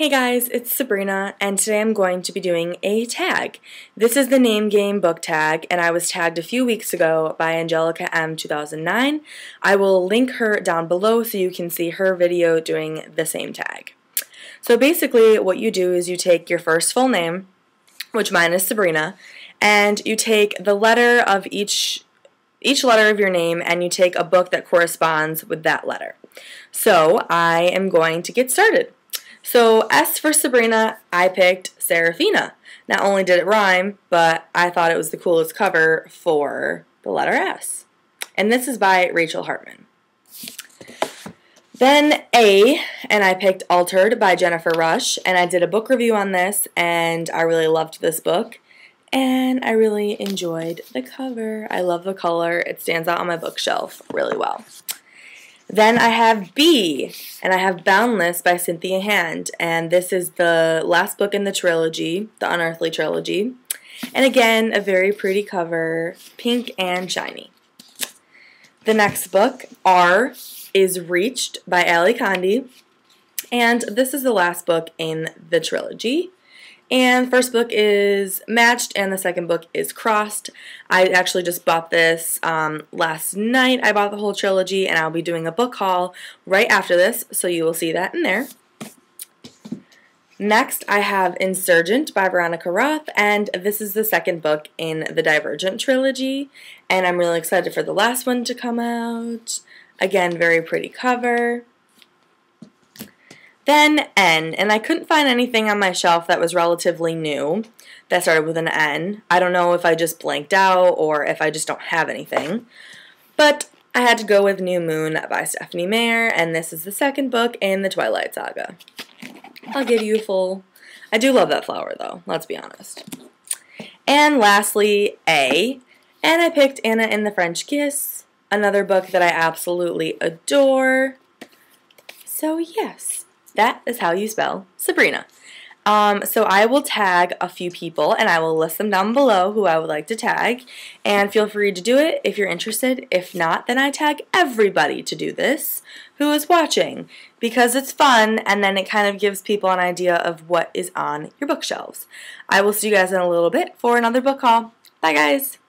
Hey guys, it's Sabrina, and today I'm going to be doing a tag. This is the Name Game book tag, and I was tagged a few weeks ago by Angelica M 2009. I will link her down below so you can see her video doing the same tag. So basically, what you do is you take your first full name, which mine is Sabrina, and you take the letter of each each letter of your name and you take a book that corresponds with that letter. So I am going to get started. So S for Sabrina, I picked Serafina. Not only did it rhyme, but I thought it was the coolest cover for the letter S. And this is by Rachel Hartman. Then A, and I picked Altered by Jennifer Rush, and I did a book review on this, and I really loved this book, and I really enjoyed the cover. I love the color. It stands out on my bookshelf really well. Then I have B, and I have Boundless by Cynthia Hand, and this is the last book in the trilogy, the Unearthly trilogy. And again, a very pretty cover, pink and shiny. The next book, R, is Reached by Ally Condie, and this is the last book in the trilogy. And first book is Matched, and the second book is Crossed. I actually just bought this um, last night. I bought the whole trilogy, and I'll be doing a book haul right after this, so you will see that in there. Next, I have Insurgent by Veronica Roth, and this is the second book in the Divergent trilogy, and I'm really excited for the last one to come out. Again, very pretty cover. Then N, and I couldn't find anything on my shelf that was relatively new that started with an N. I don't know if I just blanked out or if I just don't have anything. But I had to go with New Moon by Stephenie Meyer, and this is the second book in the Twilight Saga. I'll give you a full... I do love that flower, though, let's be honest. And lastly, A, and I picked Anna and the French Kiss, another book that I absolutely adore. So yes, that is how you spell Sabrina. Um, so I will tag a few people and I will list them down below who I would like to tag. And feel free to do it if you're interested. If not, then I tag everybody to do this who is watching because it's fun and then it kind of gives people an idea of what is on your bookshelves. I will see you guys in a little bit for another book haul. Bye guys!